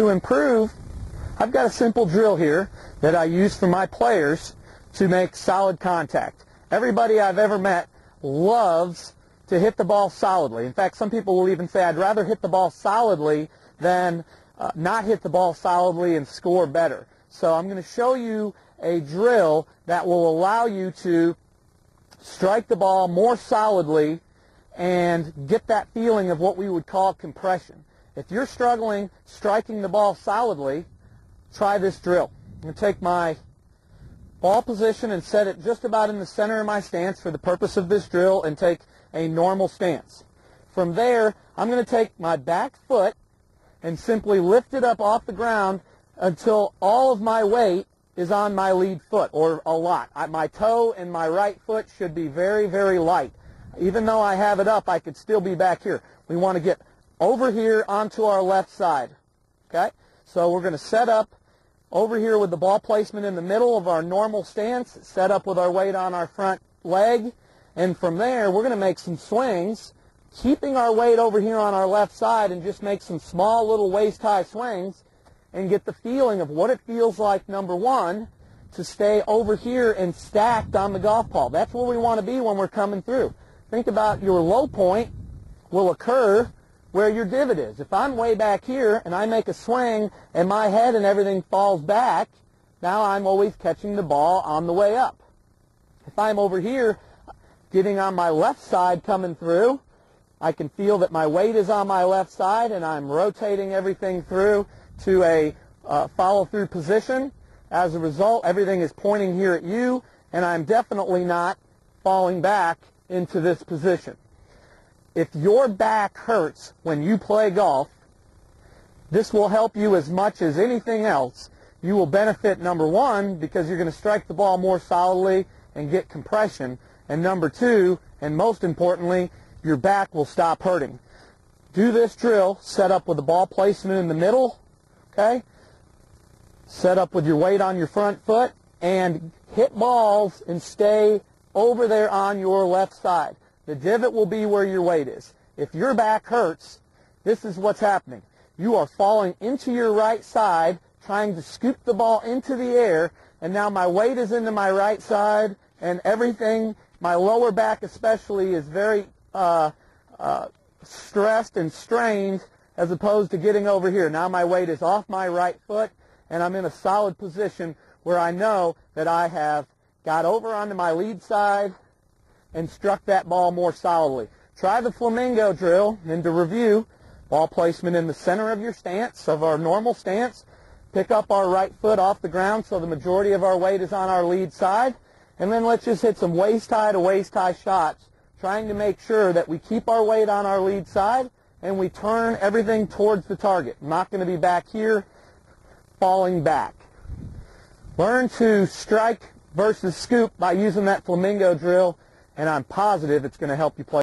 to improve, I've got a simple drill here that I use for my players to make solid contact. Everybody I've ever met loves to hit the ball solidly. In fact, some people will even say, I'd rather hit the ball solidly than uh, not hit the ball solidly and score better. So I'm going to show you a drill that will allow you to strike the ball more solidly and get that feeling of what we would call compression. If you're struggling striking the ball solidly, try this drill. I'm going to take my ball position and set it just about in the center of my stance for the purpose of this drill and take a normal stance. From there, I'm going to take my back foot and simply lift it up off the ground until all of my weight is on my lead foot, or a lot. My toe and my right foot should be very, very light. Even though I have it up, I could still be back here. We want to get over here onto our left side. Okay? So we're going to set up over here with the ball placement in the middle of our normal stance, set up with our weight on our front leg, and from there we're going to make some swings, keeping our weight over here on our left side and just make some small little waist-high swings and get the feeling of what it feels like, number one, to stay over here and stacked on the golf ball. That's where we want to be when we're coming through. Think about your low point will occur where your divot is. If I'm way back here and I make a swing and my head and everything falls back, now I'm always catching the ball on the way up. If I'm over here getting on my left side coming through, I can feel that my weight is on my left side and I'm rotating everything through to a uh, follow-through position. As a result, everything is pointing here at you and I'm definitely not falling back into this position if your back hurts when you play golf, this will help you as much as anything else. You will benefit, number one, because you're going to strike the ball more solidly and get compression. And number two, and most importantly, your back will stop hurting. Do this drill, set up with the ball placement in the middle, okay? Set up with your weight on your front foot, and hit balls and stay over there on your left side. The divot will be where your weight is. If your back hurts, this is what's happening. You are falling into your right side, trying to scoop the ball into the air, and now my weight is into my right side, and everything, my lower back especially, is very uh, uh, stressed and strained as opposed to getting over here. Now my weight is off my right foot, and I'm in a solid position where I know that I have got over onto my lead side, and struck that ball more solidly. Try the flamingo drill, and to review, ball placement in the center of your stance, of our normal stance. Pick up our right foot off the ground so the majority of our weight is on our lead side. And then let's just hit some waist-high to waist-high shots, trying to make sure that we keep our weight on our lead side and we turn everything towards the target. I'm not going to be back here falling back. Learn to strike versus scoop by using that flamingo drill and I'm positive it's going to help you play.